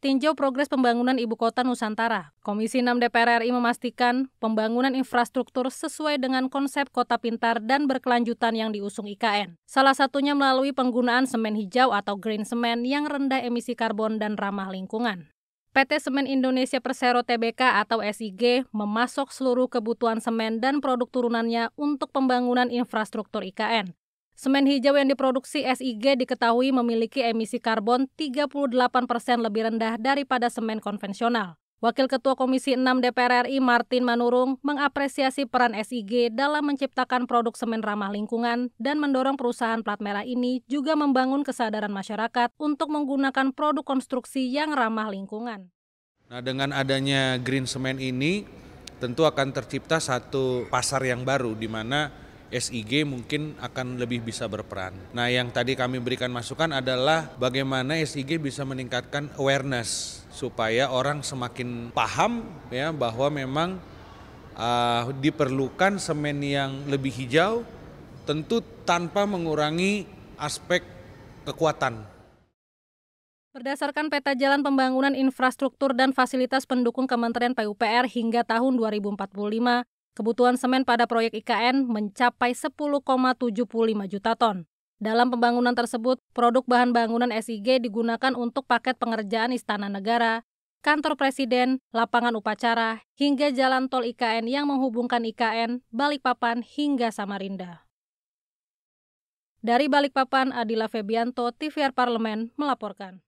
tinjau progres pembangunan Ibu Kota Nusantara. Komisi 6 DPR RI memastikan pembangunan infrastruktur sesuai dengan konsep kota pintar dan berkelanjutan yang diusung IKN. Salah satunya melalui penggunaan semen hijau atau green cement yang rendah emisi karbon dan ramah lingkungan. PT Semen Indonesia Persero Tbk atau SIG memasok seluruh kebutuhan semen dan produk turunannya untuk pembangunan infrastruktur IKN. Semen hijau yang diproduksi SIG diketahui memiliki emisi karbon 38 persen lebih rendah daripada semen konvensional. Wakil Ketua Komisi 6 DPR RI Martin Manurung mengapresiasi peran SIG dalam menciptakan produk semen ramah lingkungan dan mendorong perusahaan plat merah ini juga membangun kesadaran masyarakat untuk menggunakan produk konstruksi yang ramah lingkungan. Nah, dengan adanya green cement ini tentu akan tercipta satu pasar yang baru di mana SIG mungkin akan lebih bisa berperan. Nah, yang tadi kami berikan masukan adalah bagaimana SIG bisa meningkatkan awareness supaya orang semakin paham ya bahwa memang uh, diperlukan semen yang lebih hijau tentu tanpa mengurangi aspek kekuatan. Berdasarkan peta jalan pembangunan infrastruktur dan fasilitas pendukung Kementerian PUPR hingga tahun 2045, Kebutuhan semen pada proyek IKN mencapai 10,75 juta ton. Dalam pembangunan tersebut, produk bahan bangunan SIG digunakan untuk paket pengerjaan Istana Negara, kantor presiden, lapangan upacara, hingga jalan tol IKN yang menghubungkan IKN, Balikpapan hingga Samarinda. Dari Balikpapan, Adila Febianto, TVR Parlemen, melaporkan.